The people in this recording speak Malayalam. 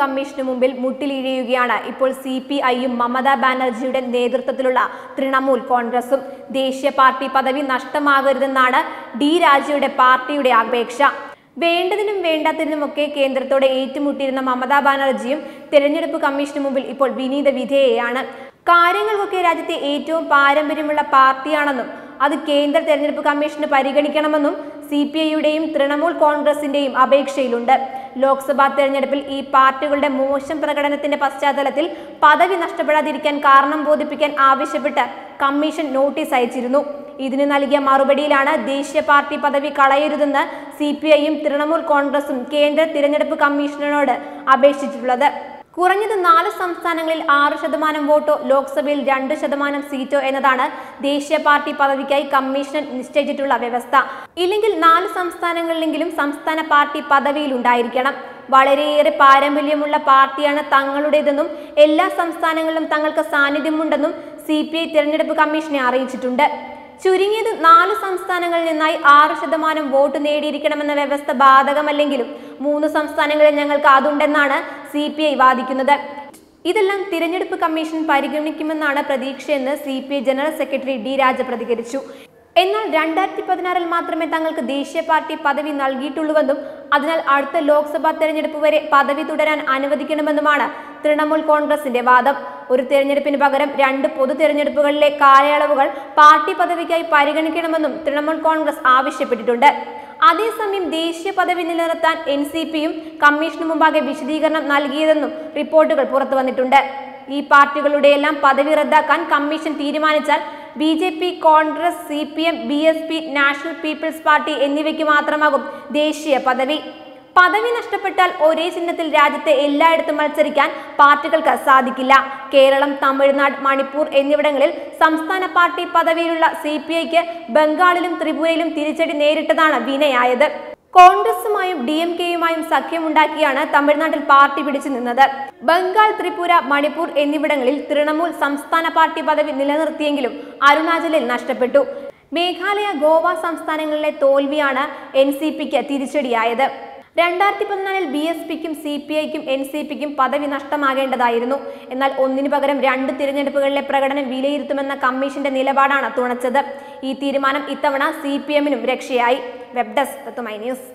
കമ്മീഷന് മുമ്പിൽ മുട്ടിലിഴയുകയാണ്. ഇപ്പോൾ സി പി ഐയും മമതാ ബാനർജിയുടെ നേതൃത്വത്തിലുള്ള തൃണമൂൽ കോൺഗ്രസും. ദേശീയ പാർട്ടി പദവി നഷ്ടമാകരുതെന്നാണ് ഡി രാജയുടെ പാർട്ടിയുടെ അപേക്ഷ വേണ്ടതിനും വേണ്ടാത്തതിനുമൊക്കെ കേന്ദ്രത്തോട് ഏറ്റുമുട്ടിയിരുന്ന മമതാ ബാനർജിയും തെരഞ്ഞെടുപ്പ് കമ്മീഷന് മുമ്പിൽ ഇപ്പോൾ വിനീത വിധേയയാണ്. കാര്യങ്ങൾക്കൊക്കെ രാജ്യത്തെ ഏറ്റവും പാരമ്പര്യമുള്ള പാർട്ടിയാണെന്നും അത് കേന്ദ്ര തെരഞ്ഞെടുപ്പ് കമ്മീഷന് പരിഗണിക്കണമെന്നും സി പി ഐയുടെയും തൃണമൂൽ കോൺഗ്രസിന്റെയും അപേക്ഷയിലുണ്ട്. ലോക്സഭാ തെരഞ്ഞെടുപ്പിൽ ഈ പാർട്ടികളുടെ മോശം പ്രകടനത്തിന്റെ പശ്ചാത്തലത്തിൽ പദവി നഷ്ടപ്പെടാതിരിക്കാൻ കാരണം ബോധിപ്പിക്കാൻ ആവശ്യപ്പെട്ട് കമ്മീഷൻ നോട്ടീസ് അയച്ചിരുന്നു. ഇതിന് നൽകിയ മറുപടിയിലാണ് ദേശീയ പാർട്ടി പദവി കളയരുതെന്ന് സി പി ഐയും തൃണമൂൽ കോൺഗ്രസും കേന്ദ്ര തിരഞ്ഞെടുപ്പ് കമ്മീഷനോട് അപേക്ഷിച്ചിട്ടുള്ളത്. കുറഞ്ഞത് നാല് സംസ്ഥാനങ്ങളിൽ ആറ് ശതമാനം വോട്ടോ ലോക്സഭയിൽ രണ്ട് ശതമാനം സീറ്റോ എന്നതാണ് ദേശീയ പാർട്ടി പദവിക്കായി കമ്മീഷൻ നിശ്ചയിച്ചിട്ടുള്ള വ്യവസ്ഥ. ഇല്ലെങ്കിൽ നാല് സംസ്ഥാനങ്ങളിലെങ്കിലും സംസ്ഥാന പാർട്ടി പദവിയിൽ ഉണ്ടായിരിക്കണം. വളരെയേറെ പാരമ്പര്യമുള്ള പാർട്ടിയാണ് തങ്ങളുടേതെന്നും എല്ലാ സംസ്ഥാനങ്ങളിലും തങ്ങൾക്ക് സാന്നിധ്യമുണ്ടെന്നും സി പി ഐ തിരഞ്ഞെടുപ്പ് കമ്മീഷനെ അറിയിച്ചിട്ടുണ്ട്. ചുരുങ്ങിയത് നാല് സംസ്ഥാനങ്ങളിൽ നിന്നായി ആറ് ശതമാനം വോട്ട് നേടിയിരിക്കണമെന്ന വ്യവസ്ഥ ബാധകമല്ലെങ്കിലും മൂന്ന് സംസ്ഥാനങ്ങളിൽ ഞങ്ങൾക്ക് അതുണ്ടെന്നാണ് സി പി ഐ വാദിക്കുന്നത്. ഇതെല്ലാം തിരഞ്ഞെടുപ്പ് കമ്മീഷൻ പരിഗണിക്കുമെന്നാണ് പ്രതീക്ഷയെന്ന് C P I general secretary D Raja പ്രതികരിച്ചു. എന്നാൽ രണ്ടായിരത്തി പതിനാറിൽ മാത്രമേ തങ്ങൾക്ക് ദേശീയ പാർട്ടി പദവി നൽകിയിട്ടുള്ളൂവെന്നും അതിനാൽ അടുത്ത ലോക്സഭാ തെരഞ്ഞെടുപ്പ് വരെ പദവി തുടരാൻ അനുവദിക്കണമെന്നുമാണ് തൃണമൂൽ കോൺഗ്രസിന്റെ വാദം. ഒരു തെരഞ്ഞെടുപ്പിന് പകരം രണ്ട് പൊതു തെരഞ്ഞെടുപ്പുകളിലെ കാലയളവുകൾ പാർട്ടി പദവിക്കായി പരിഗണിക്കണമെന്നും തൃണമൂൽ കോൺഗ്രസ് ആവശ്യപ്പെട്ടിട്ടുണ്ട്. അതേസമയം ദേശീയ പദവി നിലനിർത്താൻ എൻ സി പിയും കമ്മീഷന് മുമ്പാകെ വിശദീകരണം നൽകിയതെന്നും റിപ്പോർട്ടുകൾ പുറത്തു വന്നിട്ടുണ്ട്. ഈ പാർട്ടികളുടെ എല്ലാം പദവി റദ്ദാക്കാൻ കമ്മീഷൻ തീരുമാനിച്ചാൽ B J P Congress C P M B S P National People's Party എന്നിവയ്ക്ക് മാത്രമാകും ദേശീയ പദവി. പദവി നഷ്ടപ്പെട്ടാൽ ഒരേ ചിഹ്നത്തിൽ രാജ്യത്തെ എല്ലായിടത്തും മത്സരിക്കാൻ പാർട്ടികൾക്ക് സാധിക്കില്ല. കേരളം തമിഴ്നാട് മണിപ്പൂർ എന്നിവിടങ്ങളിൽ സംസ്ഥാന പാർട്ടി പദവിയിലുള്ള സി പി ഐക്ക് ബംഗാളിലും ത്രിപുരയിലും തിരിച്ചടി നേരിട്ടതാണ് വിനയായത്. കോൺഗ്രസുമായും ഡി എം കെയുമായും സഖ്യമുണ്ടാക്കിയാണ് തമിഴ്നാട്ടിൽ പാർട്ടി പിടിച്ചു നിന്നത്. ബംഗാൾ ത്രിപുര മണിപ്പൂർ എന്നിവിടങ്ങളിൽ തൃണമൂൽ സംസ്ഥാന പാർട്ടി പദവി നിലനിർത്തിയെങ്കിലും അരുണാചലിൽ നഷ്ടപ്പെട്ടു. മേഘാലയ ഗോവ സംസ്ഥാനങ്ങളിലെ തോൽവിയാണ് എൻ സി പിക്ക് തിരിച്ചടിയായത്. രണ്ടായിരത്തി പതിനാലിൽ ബി എസ് പിക്കും സി പി ഐക്കും എൻ സി പിക്കും പദവി നഷ്ടമാകേണ്ടതായിരുന്നു. എന്നാൽ ഒന്നിനു പകരം രണ്ട് തിരഞ്ഞെടുപ്പുകളിലെ പ്രകടനം വിലയിരുത്തുമെന്ന കമ്മീഷന്റെ നിലപാടാണ് തുണച്ചത്. ഈ തീരുമാനം ഇത്തവണ സി പി എമ്മിനും രക്ഷയായി. Web desk news.